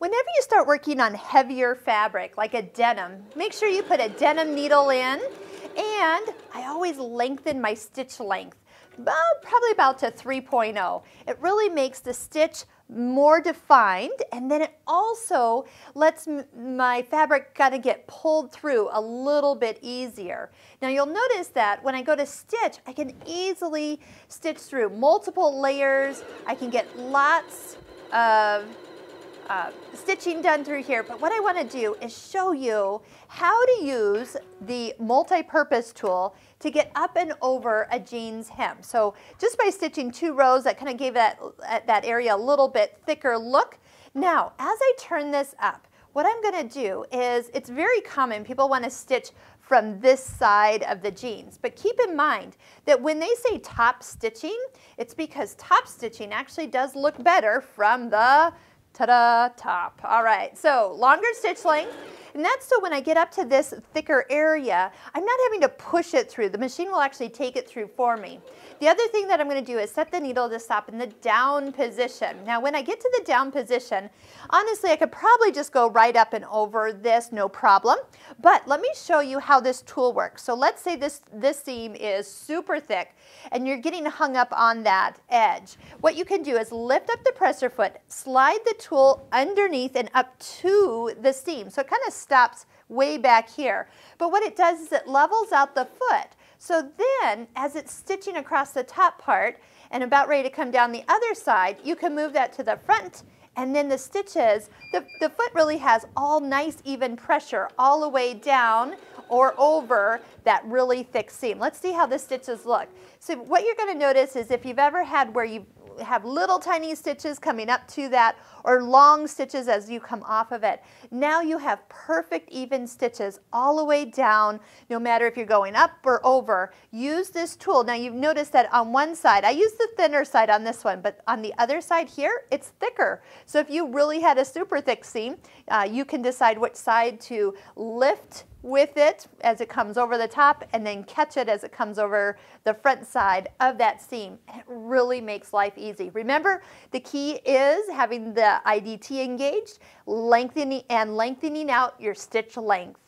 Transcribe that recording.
Whenever you start working on heavier fabric, like a denim, make sure you put a denim needle in, and I always lengthen my stitch length, about, probably about to 3.0. It really makes the stitch more defined and then it also lets my fabric kind of get pulled through a little bit easier. Now you'll notice that when I go to stitch, I can easily stitch through multiple layers. I can get lots of uh, stitching done through here, but what I want to do is show you how to use the multi-purpose tool to get up and over a jeans hem. So just by stitching two rows, that kind of gave that, that area a little bit thicker look. Now, as I turn this up, what I'm going to do is, it's very common, people want to stitch from this side of the jeans. But keep in mind that when they say top stitching, it's because top stitching actually does look better from the Ta-da, top. All right, so longer stitch length. And that's so when I get up to this thicker area, I'm not having to push it through. The machine will actually take it through for me. The other thing that I'm going to do is set the needle to stop in the down position. Now when I get to the down position, honestly I could probably just go right up and over this, no problem. But let me show you how this tool works. So let's say this, this seam is super thick and you're getting hung up on that edge. What you can do is lift up the presser foot, slide the tool underneath and up to the seam. So it kind of stops way back here. But what it does is it levels out the foot. So then, as it's stitching across the top part and about ready to come down the other side, you can move that to the front and then the stitches, the, the foot really has all nice even pressure all the way down or over that really thick seam. Let's see how the stitches look. So what you're going to notice is if you've ever had where you have little tiny stitches coming up to that or long stitches as you come off of it. Now you have perfect even stitches all the way down, no matter if you're going up or over. Use this tool. Now you've noticed that on one side, I use the thinner side on this one, but on the other side here, it's thicker. So if you really had a super thick seam, uh, you can decide which side to lift with it as it comes over the top and then catch it as it comes over the front side of that seam. It really makes life easy. Remember, the key is having the IDT engaged, lengthening and lengthening out your stitch length.